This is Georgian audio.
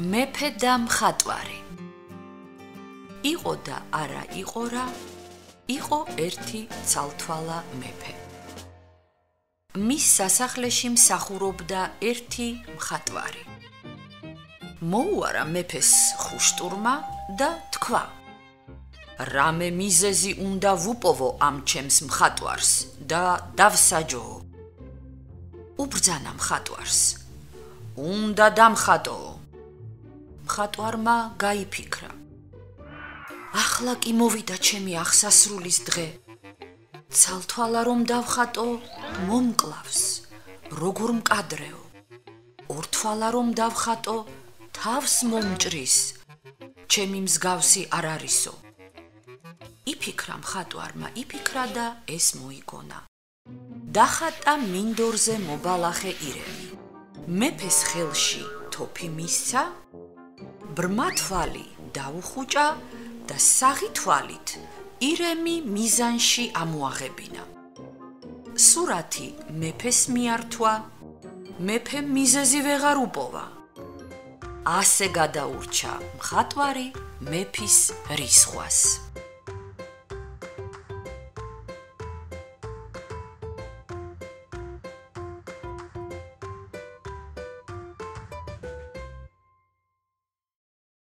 მეფე და მხატვარი. იყო და არა იყო რა იყო ერთი ცალთვალა მეფე. მის სასახლეში მსახურობდა ერთი მხატვარი. მოუარა მეფეს ხუშტურმა და თქვა რამე მიზეზი უნდა ვუპოვო ამ ჩემს მხატვარს და დავსაჯო უბრძანა მხატვარს. უნდა დამხატო მხატვარმა გაიფიქრა. ახლა კი მოვიდა ჩემი ახსასრულის დღე. ცალთვალა რომ დავხატო მომკლავს როგორ მკადრეო. ორთვალა რომ დავხატო თავს მომჭრის ჩემი მსგავსი არ არისო. იფიქრა მხატვარმა იფიქრა და ეს მოიგონა. დახატა მინდორზე მობალახე ირემი. მეფეს ხელში თოფი მისცა ბრმა თვალი დაუხუჭა და საღი თვალით ირემი მიზანში ამოაღებინა. სურათი მეფეს მიართვა, მეფე მიზეზი ვეღარ უპოვა. ასე გადაურჩა მხატვარი მეფის რისხვას.